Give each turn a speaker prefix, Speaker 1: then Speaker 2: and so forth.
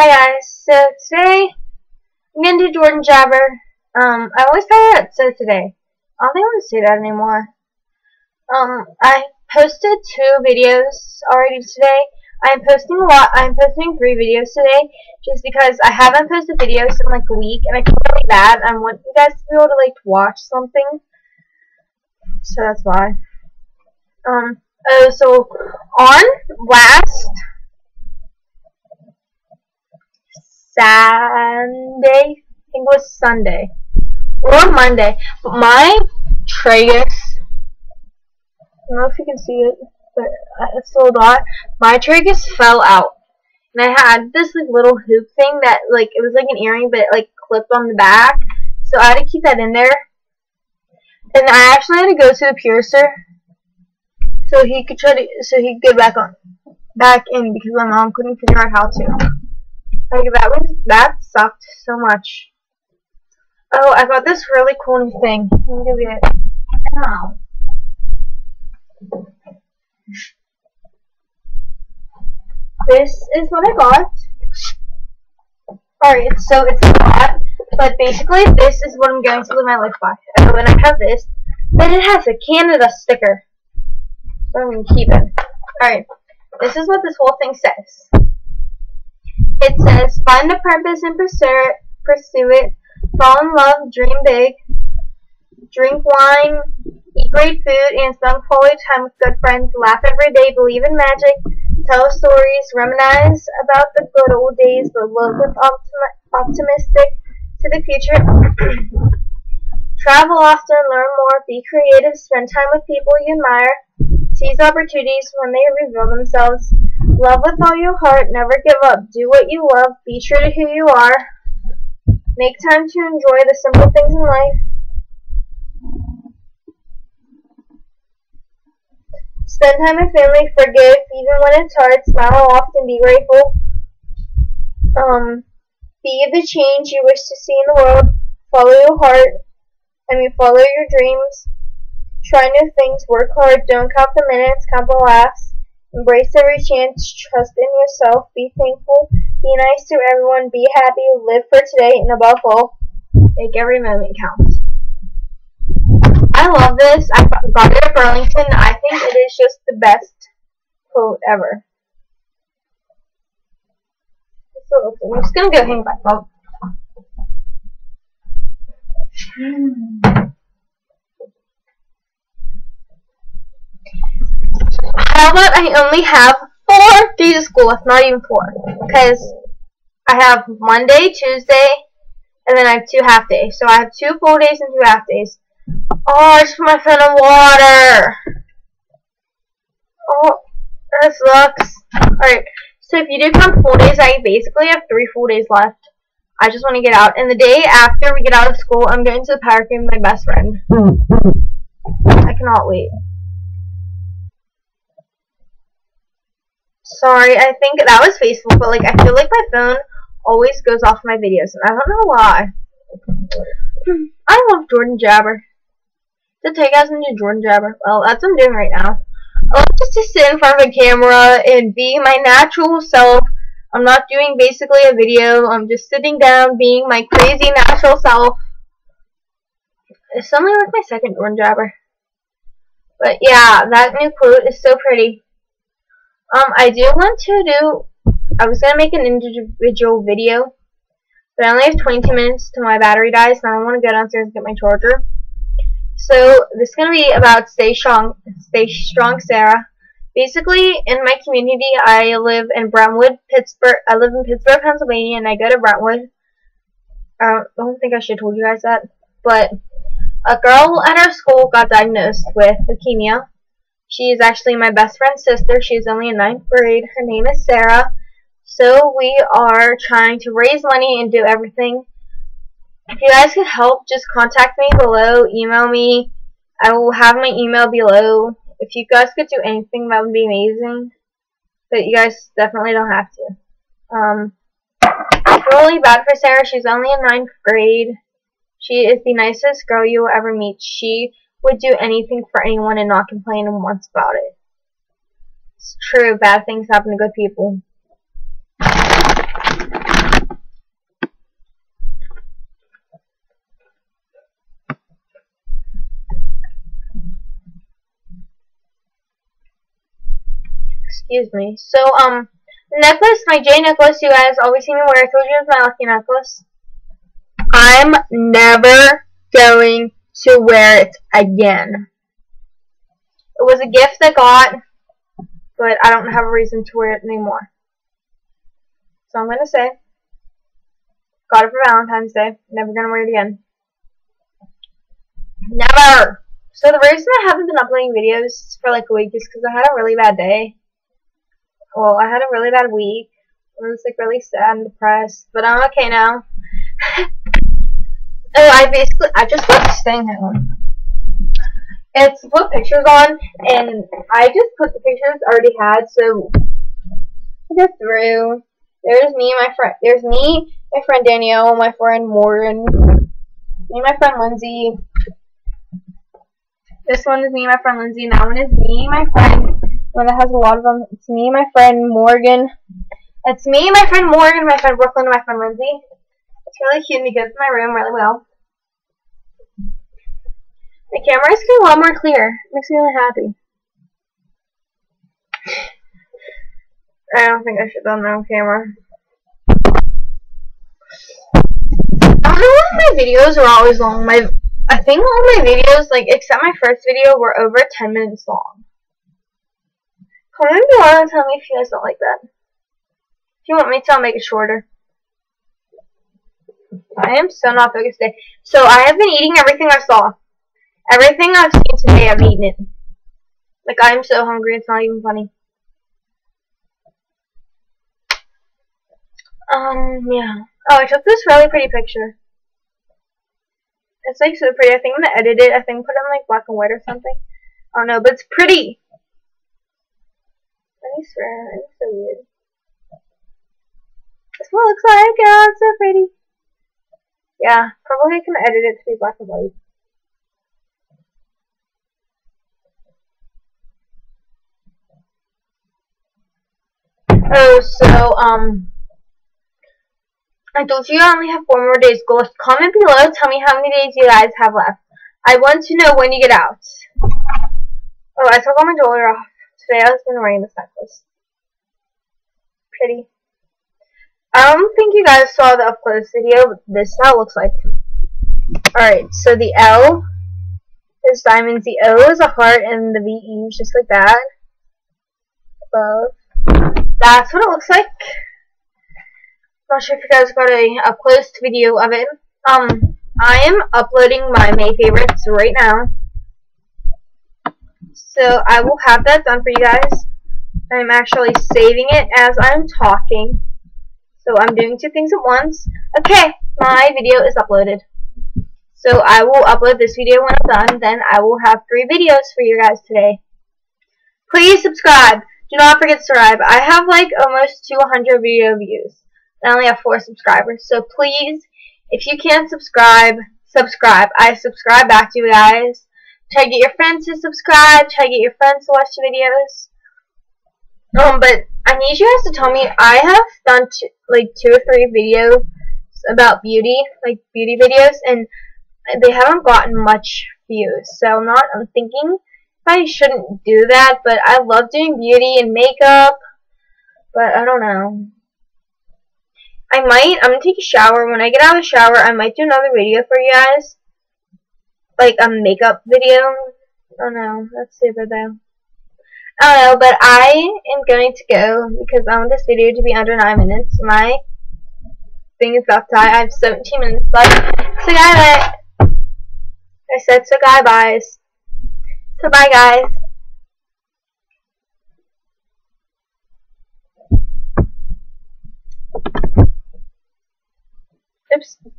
Speaker 1: Hi guys, so today I'm gonna do Jordan Jabber. Um, I always say that, so today. I don't think I want to say that anymore. Um, I posted two videos already today. I'm posting a lot. I'm posting three videos today, just because I haven't posted videos in like a week, and I feel really bad. I want you guys to be able to like watch something, so that's why. Um, oh, so on last Sunday. I think it was Sunday. Or Monday. But my tragus, I don't know if you can see it, but it's a lot. My tragus fell out. And I had this like little hoop thing that like it was like an earring but it like clipped on the back. So I had to keep that in there. And I actually had to go to the piercer so he could try to so he could get back on back in because my mom couldn't figure out how to. Like that was that sucked so much. Oh, I got this really cool new thing. Let me go get it. Ow. This is what I got. Alright, so it's that, but basically this is what I'm going to live my life by. And I have this, but it has a Canada sticker. So I'm going to keep it. Alright, this is what this whole thing says. It says, find a purpose and pursue it. Fall in love, dream big. Drink wine, eat great food, and spend quality time with good friends. Laugh every day, believe in magic. Tell stories, reminisce about the good old days, but look with optim optimistic to the future. Travel often, learn more, be creative, spend time with people you admire. Seize opportunities when they reveal themselves. Love with all your heart, never give up. Do what you love, be true to who you are. Make time to enjoy the simple things in life. Spend time with family, forgive even when it's hard, smile often, be grateful. Um, be the change you wish to see in the world. Follow your heart. I mean, follow your dreams. Try new things, work hard, don't count the minutes, count the laughs. Embrace every chance, trust in yourself, be thankful, be nice to everyone, be happy, live for today, and above all, make every moment count. I love this. I got it at Burlington. I think it is just the best quote ever. So I'm just gonna go hang back up. Hmm. About I only have four days of school? It's not even four. Because I have Monday, Tuesday, and then I have two half days. So I have two full days and two half days. Oh, I just put my phone in water. Oh, that sucks. Alright, so if you do count full days, I basically have three full days left. I just want to get out. And the day after we get out of school, I'm going to the park with my best friend. I cannot wait. Sorry, I think that was Facebook, but like I feel like my phone always goes off my videos, and I don't know why. I love Jordan Jabber. To take us into Jordan Jabber. Well, that's what I'm doing right now. I love just to sit in front of a camera and be my natural self. I'm not doing basically a video. I'm just sitting down being my crazy natural self. It's something like my second Jordan Jabber. But yeah, that new quote is so pretty. Um, I do want to do, I was going to make an individual video, but I only have 22 minutes till my battery dies, and I want to go downstairs and get my charger. So, this is going to be about Stay Strong, Stay Strong Sara. Basically, in my community, I live in Brentwood, Pittsburgh, I live in Pittsburgh, Pennsylvania, and I go to Brentwood. I don't think I should have told you guys that, but a girl at our school got diagnosed with leukemia, she is actually my best friend's sister. She is only in ninth grade. Her name is Sara. So we are trying to raise money and do everything. If you guys could help, just contact me below. Email me. I will have my email below. If you guys could do anything, that would be amazing. But you guys definitely don't have to. Um, really bad for Sara. She's only in ninth grade. She is the nicest girl you will ever meet. She would do anything for anyone and not complain once about it. It's true, bad things happen to good people. Excuse me. So, um, necklace, my J necklace you guys always see me wear. I told you it was my lucky necklace. I'm never going to wear it again. It was a gift I got, but I don't have a reason to wear it anymore. So I'm going to say, got it for Valentine's Day. Never going to wear it again. Never! So the reason I haven't been uploading videos for like a week is because I had a really bad day. Well, I had a really bad week. I was like really sad and depressed, but I'm okay now. oh, I basically I just put this thing on. It's put pictures on, and I just put the pictures I already had. So I go through. There's me, my friend. There's me, my friend Danielle, my friend Morgan, me, my friend Lindsay, this one is me my friend Lindsay, and that one is me my friend. One that has a lot of them. It's me my friend Morgan. It's me my friend Morgan, my friend Brooklyn, and my friend Lindsay. It's really cute and it goes in my room really well. The camera is getting a lot more clear. It makes me really happy. I don't think I should done that on camera. I don't know my videos are always long. My I think all my videos, like, except my first video, were over 10 minutes long. Comment below and tell me if you guys don't like that. If you want me to, I'll make it shorter. I am so not focused today. So, I have been eating everything I saw. Everything I've seen today, I've eaten it. Like, I am so hungry, it's not even funny. Um, yeah. Oh, I took this really pretty picture. It's like so pretty. I think I'm gonna edit it. I think put it in like black and white or something. I don't know, but it's pretty. I swear, it's so weird. This what it looks like. Yeah, it's so pretty. Yeah, probably I can edit it to be black and white. Oh, so, um, I told you I only have four more days. Go comment below. Tell me how many days you guys have left. I want to know when you get out. Oh, I took all my jewelry off. Today I was to wearing this necklace. Pretty. I don't think you guys saw the up close video, but this is how it looks like. Alright, so the L is diamonds, the O is a heart, and the VE is just like that. Above. That's what it looks like. Not sure if you guys got a, a close video of it. Um, I am uploading my May favorites right now. So I will have that done for you guys. I'm actually saving it as I'm talking. So I'm doing two things at once. Okay, my video is uploaded. So I will upload this video when I'm done. Then I will have three videos for you guys today. Please subscribe. Do not forget to subscribe. I have like almost 200 video views. I only have four subscribers. So please, if you can't subscribe, subscribe. I subscribe back to you guys. Try to get your friends to subscribe. Try to get your friends to watch the videos. Um, but I need you guys to tell me. I have done like two or three videos about beauty, like beauty videos, and they haven't gotten much views. So I'm not. I'm thinking I shouldn't do that, but I love doing beauty and makeup. But I don't know. I might, I'm gonna take a shower. When I get out of the shower, I might do another video for you guys. Like a makeup video. Oh no, that's stupid though. I don't know, but I am going to go because I want this video to be under 9 minutes. My thing is about to die. I have 17 minutes left. So guys, I said so guy byes. So bye guys. Oops